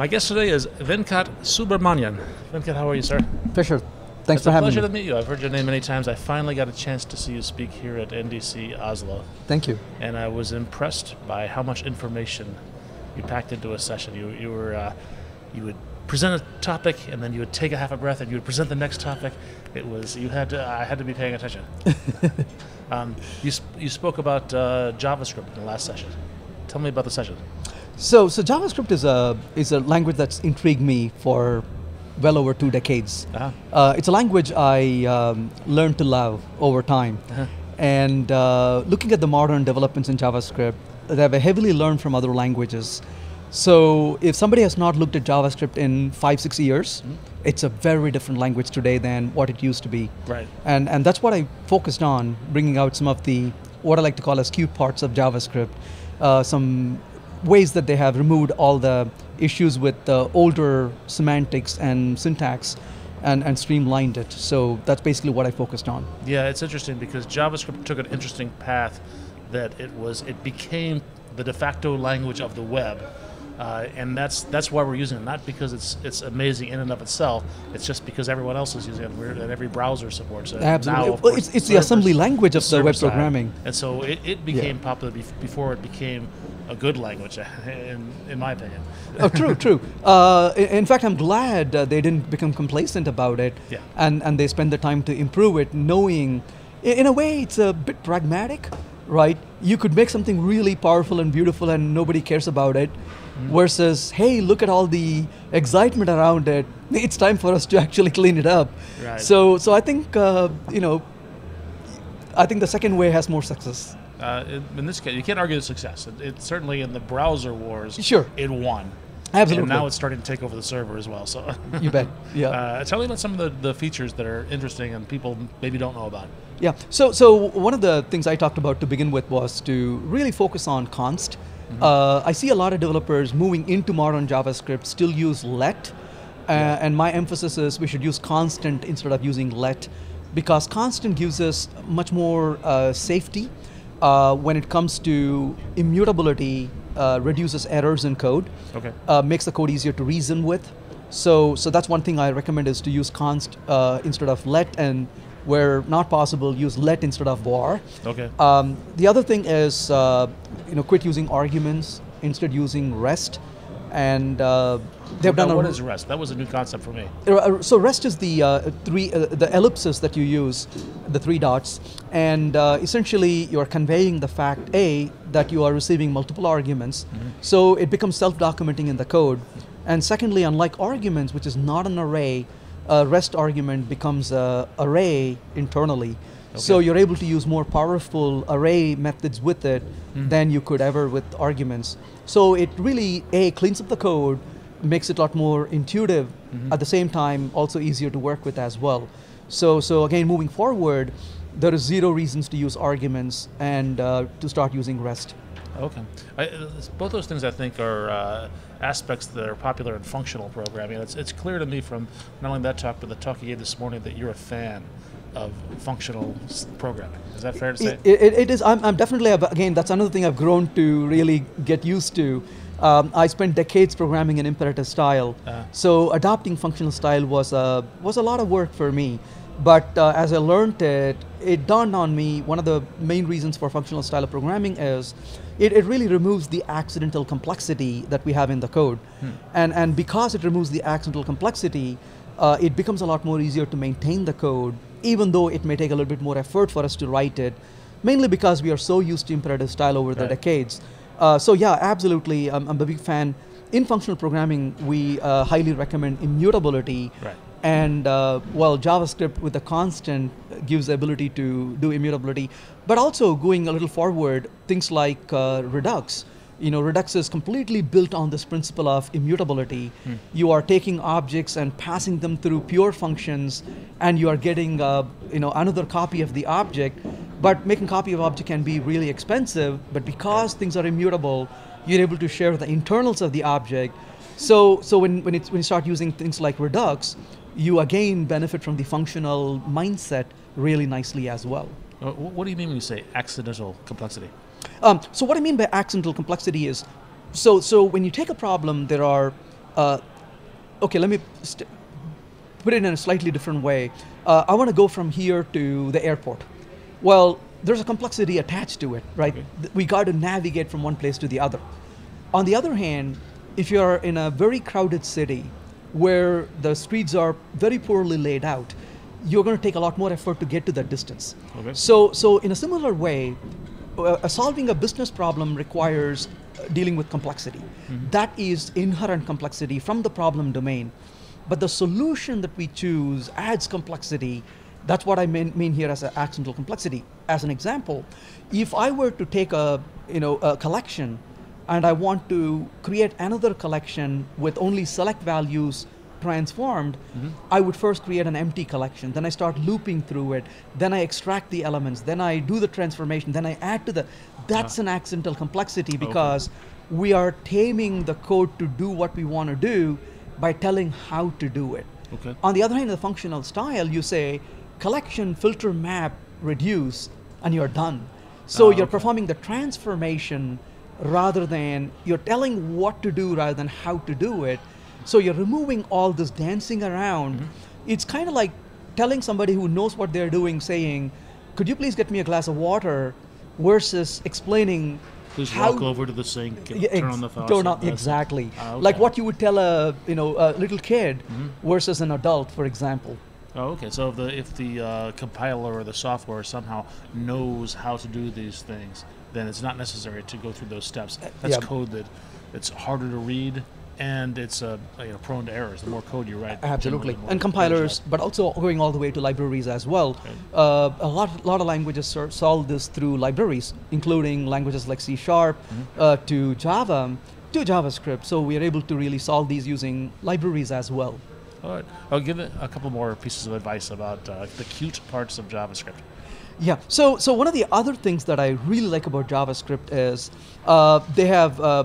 My guest today is Venkat Subramaniam. Venkat, how are you, sir? Fisher, thanks it's for having me. It's a pleasure to meet you. I've heard your name many times. I finally got a chance to see you speak here at NDC Oslo, Thank you. and I was impressed by how much information you packed into a session. You you were uh, you would present a topic, and then you would take a half a breath, and you would present the next topic. It was you had to I had to be paying attention. um, you sp- you spoke about uh, JavaScript in the last session. Tell me about the session. So, so JavaScript is a is a language that's intrigued me for well over two decades. Uh-huh. Uh, it's a language I um, learned to love over time. Uh-huh. And uh, looking at the modern developments in JavaScript, they have heavily learned from other languages. So, if somebody has not looked at JavaScript in five, six years, it's a very different language today than what it used to be. Right. And, and that's what I focused on, bringing out some of the, what I like to call as cute parts of JavaScript, uh, some ways that they have removed all the issues with the older semantics and syntax and, and streamlined it. So that's basically what I focused on. Yeah, it's interesting because JavaScript took an interesting path that it was it became the de facto language of the web. Uh, and that's that's why we're using it, not because it's it's amazing in and of itself. It's just because everyone else is using it, we're, and every browser supports it. Absolutely. Now, course, it's- it's the assembly language of the web side. programming. and so it, it became popular bef- before it became a good language, in, in my opinion. oh, true, true. Uh, in fact, I'm glad uh, they didn't become complacent about it, Yeah. and and they spend the time to improve it, knowing, in a way, it's a bit pragmatic, right? You could make something really powerful and beautiful, and nobody cares about it, Mm-hmm. versus, hey, look at all the excitement around it. It's time for us to actually clean it up. Right. So, so I think uh, you know, I think the second way has more success. Uh, in, in this case, you can't argue the success. It, it certainly in the browser wars, Sure. it won. Absolutely. And now it's starting to take over the server as well. So You bet. Yeah. Uh, tell me about some of the, the features that are interesting and people maybe don't know about. Yeah. So, so one of the things I talked about to begin with was to really focus on const. Uh, I see a lot of developers moving into modern JavaScript still use let, uh, and my emphasis is we should use constant instead of using let, because constant gives us much more uh, safety uh, when it comes to immutability. Uh, reduces errors in code Okay. uh, makes the code easier to reason with. So, so that's one thing I recommend is to use const uh, instead of let, and where not possible, use let instead of var. Okay. Um, the other thing is, uh, you know, quit using arguments, instead using rest, and uh, they've now, done a what is REST? That was a new concept for me. uh, so rest is the uh, three uh, the ellipses that you use the three dots and uh, essentially you're conveying the fact a that you are receiving multiple arguments so it becomes self-documenting in the code and secondly unlike arguments which is not an array a rest argument becomes a array internally so you're able to use more powerful array methods with it than you could ever with arguments so it really a cleans up the code makes it a lot more intuitive Mm-hmm. at the same time also easier to work with as well so so again moving forward there is zero reasons to use arguments and uh, to start using rest Okay. I, both those things I think are uh, aspects that are popular in functional programming. It's, it's clear to me from not only that talk, but the talk you gave this morning that you're a fan of functional programming. Is that fair to say? It, it, it is. I'm, I'm definitely again. That's another thing I've grown to really get used to. Um, I spent decades programming in imperative style, Uh-huh. so adopting functional style was a was a lot of work for me. But uh, as I learned it, it dawned on me one of the main reasons for functional style of programming is it, it really removes the accidental complexity that we have in the code, and and because it removes the accidental complexity, uh, it becomes a lot more easier to maintain the code, even though it may take a little bit more effort for us to write it, mainly because we are so used to imperative style over the decades. Uh, so yeah, absolutely, I'm, I'm a big fan. In functional programming, we uh, highly recommend immutability. Right. And uh, well, JavaScript with a constant gives the ability to do immutability, but also going a little forward, things like uh, Redux. You know, Redux is completely built on this principle of immutability. You are taking objects and passing them through pure functions, and you are getting, uh, you know, another copy of the object. But making copy of object can be really expensive. But because things are immutable, you're able to share the internals of the object. So, so when, when, it's, when you start using things like Redux, you again benefit from the functional mindset really nicely as well. Uh, What do you mean when you say accidental complexity? Um, so what I mean by accidental complexity is, so so when you take a problem, there are uh, okay, let me st- put it in a slightly different way. Uh, I want to go from here to the airport. Well, there's a complexity attached to it, right? Okay. We got to navigate from one place to the other. On the other hand, if you're in a very crowded city where the streets are very poorly laid out, you're going to take a lot more effort to get to that distance. Okay. So, so in a similar way, uh, uh, solving a business problem requires uh, dealing with complexity. That is inherent complexity from the problem domain. But the solution that we choose adds complexity. That's what I mean, mean here as an accidental complexity. As an example, if I were to take a you know a collection and I want to create another collection with only select values transformed, I would first create an empty collection. Then I start looping through it. Then I extract the elements. Then I do the transformation. Then I add to the. That's an accidental complexity because we are taming the code to do what we want to do by telling how to do it. Okay. On the other hand, in the functional style, you say collection, filter, map, reduce, and you're done. So Ah, you're okay. performing the transformation rather than you're telling what to do rather than how to do it. So you're removing all this dancing around. Mm-hmm. It's kind of like telling somebody who knows what they're doing, saying, "Could you please get me a glass of water?" versus explaining Please how walk over to the sink and yeah, turn on the faucet. turn on- exactly. Ah, Like what you would tell a you know a little kid Mm-hmm. versus an adult, for example. Oh, okay. So if the if the uh, compiler or the software somehow knows how to do these things, then it's not necessary to go through those steps. That's yeah. code that it's harder to read and it's uh, you know prone to errors. The more code you write, Absolutely, and compilers, but also going all the way to libraries as well. Okay. Uh, a lot, lot of languages solve this through libraries, including languages like C Sharp Mm-hmm. uh, to Java to JavaScript. So we are able to really solve these using libraries as well. All right. I'll give a couple more pieces of advice about uh, the cute parts of JavaScript. Yeah. So, so one of the other things that I really like about JavaScript is uh, they have uh,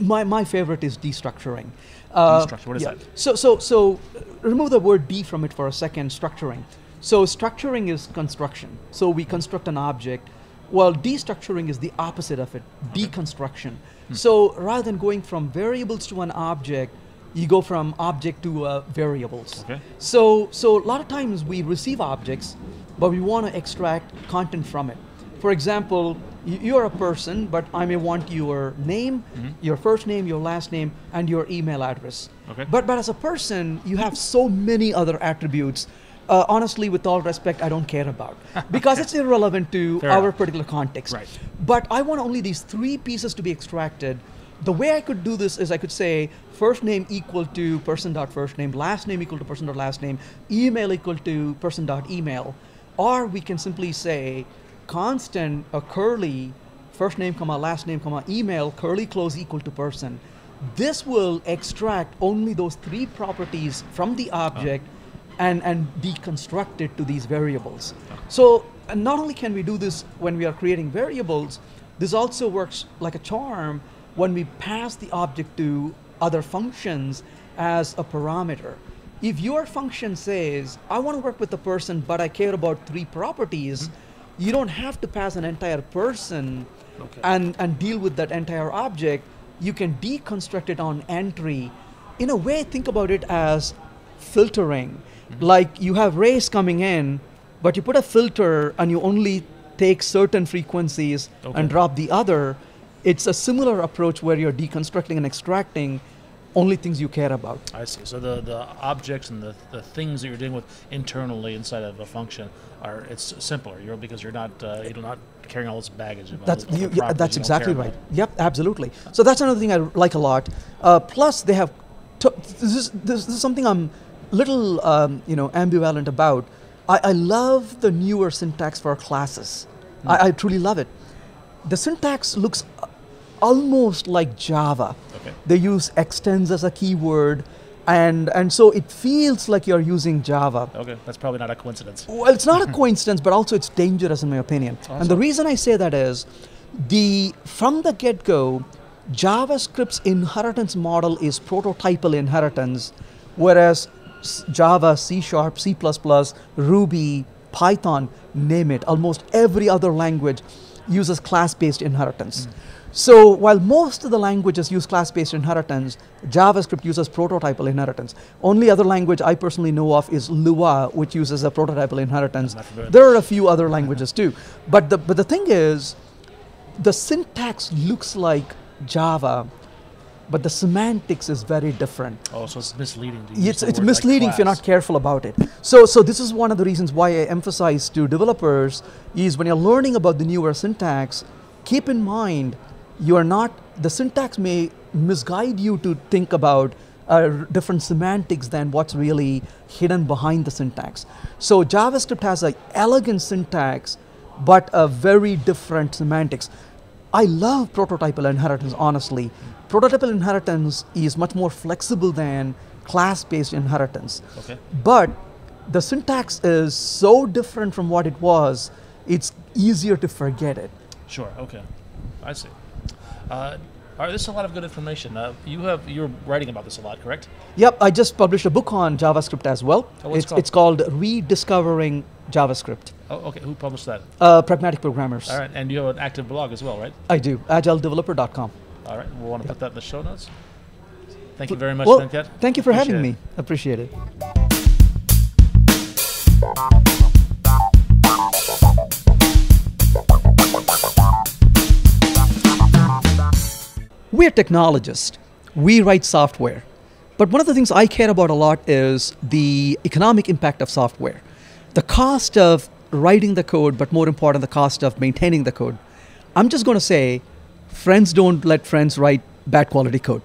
my my favorite is destructuring. Uh, Destructure, what is yeah. that? So, so, so remove the word "d" from it for a second. Structuring. So, structuring is construction. So we construct an object. Well, destructuring is the opposite of it. Deconstruction. Hmm. So rather than going from variables to an object, you go from object to uh, variables. Okay. So, so a lot of times we receive objects, but we want to extract content from it. For example, you're a person, but I may want your name, your first name, your last name, and your email address. Okay. But, but as a person, you have so many other attributes. Uh, honestly, with all respect, I don't care about because it's irrelevant to Fair our enough. particular context. Right. But I want only these three pieces to be extracted. The way I could do this is I could say first name equal to person dot first name, last name equal to person dot last name, email equal to person dot email, or we can simply say constant a curly first name comma last name comma email curly close equal to person. This will extract only those three properties from the ah. object and, and deconstruct it to these variables. Ah. So and not only can we do this when we are creating variables, this also works like a charm when we pass the object to other functions as a parameter. If your function says, I want to work with a person, but I care about three properties, hmm. You don't have to pass an entire person Okay. and, and deal with that entire object. You can deconstruct it on entry. In a way, think about it as filtering. Mm-hmm. Like you have rays coming in, but you put a filter and you only take certain frequencies Okay. and drop the other. It's a similar approach where you're deconstructing and extracting only things you care about. I see. So the, the objects and the, the things that you're dealing with internally inside of a function are it's simpler. You're because you're not uh, you're not carrying all this baggage. That's the you, yeah, that's exactly right. about. Yep, absolutely. So that's another thing I like a lot. Uh, plus, they have t- this is this, this is something I'm a little um, you know ambivalent about. I, I love the newer syntax for classes. Hmm. I, I truly love it. The syntax looks almost like Java. Okay. They use extends as a keyword, and and so it feels like you're using Java. Okay, that's probably not a coincidence. Well, it's not a coincidence, but also it's dangerous in my opinion. And the reason I say that is the from the get-go, JavaScript's inheritance model is prototypal inheritance, whereas Java, C Sharp, C++, Ruby, Python, name it, almost every other language uses class-based inheritance. Hmm. So while most of the languages use class-based inheritance, JavaScript uses prototypal inheritance. Only other language I personally know of is Lua, which uses a prototypal inheritance. I'm not familiar with There are a few other languages too. But the, but the thing is, the syntax looks like Java, but the semantics is very different. Oh, so it's misleading. To use It's, it's word like misleading if you're not careful about it. So, so this is one of the reasons why I emphasize to developers is when you're learning about the newer syntax, keep in mind you are not the syntax may misguide you to think about uh, different semantics than what's really hidden behind the syntax. So JavaScript has a elegant syntax, but a very different semantics. I love prototypal inheritance, honestly. Prototypal inheritance is much more flexible than class-based inheritance. Okay. But the syntax is so different from what it was, it's easier to forget it. Sure. Okay. I see. Uh, all right. This is a lot of good information. Uh, you have you're writing about this a lot, correct? Yep, I just published a book on JavaScript as well. Oh, it's, called? it's called Rediscovering JavaScript. Oh, okay. Who published that? Uh, pragmatic programmers. All right. And you have an active blog as well, right? I do. AgileDeveloper.com. All right. We'll want to put that in the show notes. Thank you very much, Well, Venkat. thank you for having Appreciate me. it. Appreciate it. We're technologists. We write software. But one of the things I care about a lot is the economic impact of software. The cost of writing the code, but more important, the cost of maintaining the code. I'm just going to say friends don't let friends write bad quality code.